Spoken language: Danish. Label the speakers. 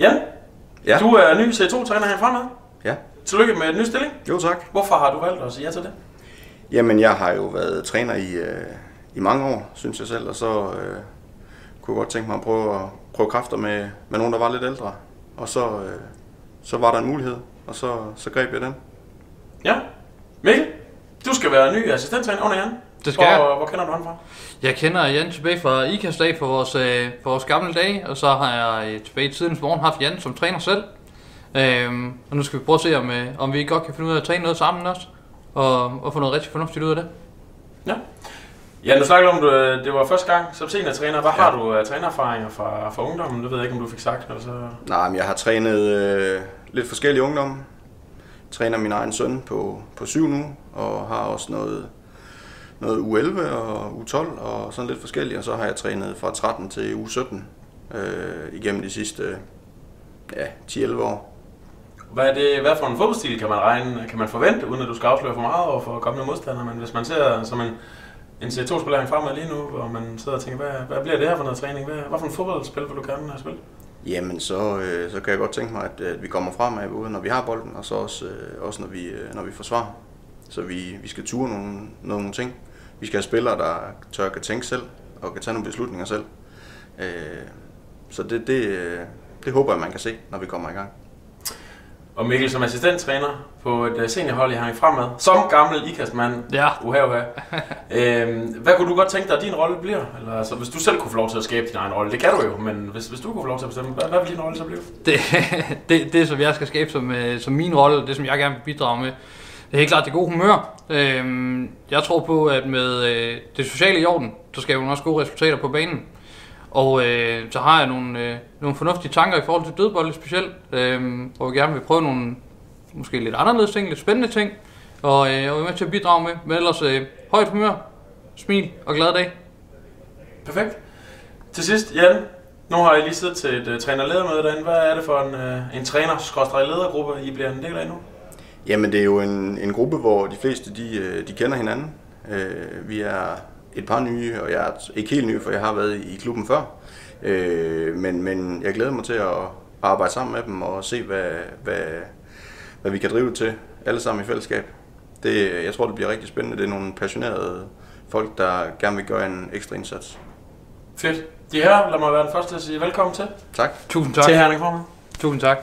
Speaker 1: Ja.
Speaker 2: Du er ny C2-træner her fremad.
Speaker 1: Ja.
Speaker 2: Tillykke med et ny stilling.
Speaker 1: Jo tak.
Speaker 2: Hvorfor har du valgt at sige ja til det?
Speaker 1: Jamen, jeg har jo været træner i, øh, i mange år, synes jeg selv, og så øh, kunne jeg godt tænke mig at prøve, at prøve kræfter med, med nogen, der var lidt ældre. Og så, øh, så var der en mulighed, og så, så greb jeg den.
Speaker 2: Ja. Mikkel, du skal være ny assistenttræner under Jan.
Speaker 3: Det skal
Speaker 2: hvor,
Speaker 3: jeg.
Speaker 2: Hvor kender du ham fra?
Speaker 3: Jeg kender Jan tilbage fra IKAS dag for vores, øh, for vores gamle dage, og så har jeg øh, tilbage i tidens morgen haft Jan som træner selv. Øhm, og nu skal vi prøve at se, om, øh, om vi ikke godt kan finde ud af at træne noget sammen også, og, og få noget rigtig fornuftigt ud af det.
Speaker 2: Ja. Ja, du snakkede om, at det var første gang som seniortræner. Hvad
Speaker 1: Ja.
Speaker 2: har du af trænererfaringer fra, fra ungdommen? Det ved jeg ikke, om du fik sagt. Altså.
Speaker 1: Nej, men jeg har trænet øh, lidt forskellige ungdomme. Træner min egen søn på, på 7 nu, og har også noget, noget U11 og U12 og sådan lidt forskelligt. Og så har jeg trænet fra 13 til U17 øh, igennem de sidste ja, 10-11 år.
Speaker 2: Hvad, er det, hvad for en fodboldstil kan man regne, kan man forvente, uden at du skal afsløre for meget over for kommende modstandere? Men hvis man ser som en, en C2-spiller fremad lige nu, hvor man sidder og tænker, hvad, hvad bliver det her for noget træning? Hvad, hvad for en fodboldspil vil du gerne have spillet?
Speaker 1: Jamen, så, øh, så kan jeg godt tænke mig, at, at vi kommer fremad, både når vi har bolden, og så også, øh, også når, vi, øh, når vi forsvarer. Så vi, vi skal ture nogle, nogle ting. Vi skal have spillere, der tør kan tænke selv, og kan tage nogle beslutninger selv. Øh, så det, det, det håber jeg, man kan se, når vi kommer i gang.
Speaker 2: Og Mikkel som assistenttræner på et øh, seniorhold i Herning Fremad, som gammel ikastmand,
Speaker 3: Ja.
Speaker 2: uha, uha. øhm, hvad kunne du godt tænke dig, at din rolle bliver? Eller, altså, hvis du selv kunne få lov til at skabe din egen rolle, det kan du jo, men hvis, hvis du kunne få lov til at bestemme, hvad, hvad vil din rolle så blive?
Speaker 3: Det, det, det som jeg skal skabe som, øh, som min rolle, det som jeg gerne vil bidrage med, det er helt klart det gode humør. Øh, jeg tror på, at med øh, det sociale i orden, så skaber man også gode resultater på banen. Og øh, så har jeg nogle, øh, nogle fornuftige tanker i forhold til dødbold specielt, øh, hvor jeg gerne vil prøve nogle måske lidt anderledes ting, lidt spændende ting, og, øh, og være med til at bidrage med. Men ellers øh, højt humør, smil og glad dag.
Speaker 2: Perfekt. Til sidst, Jan, nu har I lige siddet til et uh, træner-ledermøde derinde. Hvad er det for en, uh, en træner-ledergruppe, I bliver en del af nu?
Speaker 1: Jamen, det er jo en, en gruppe, hvor de fleste de, øh, de kender hinanden. Øh, vi er et par nye, og jeg er ikke helt ny, for jeg har været i klubben før. Øh, men, men jeg glæder mig til at arbejde sammen med dem og se, hvad, hvad, hvad vi kan drive til, alle sammen i fællesskab. Det, jeg tror, det bliver rigtig spændende. Det er nogle passionerede folk, der gerne vil gøre en ekstra indsats.
Speaker 2: Fedt. De her, lad mig være den første til at sige velkommen til.
Speaker 1: Tak.
Speaker 3: Tusind tak.
Speaker 2: Til Herning.
Speaker 3: Tusind tak.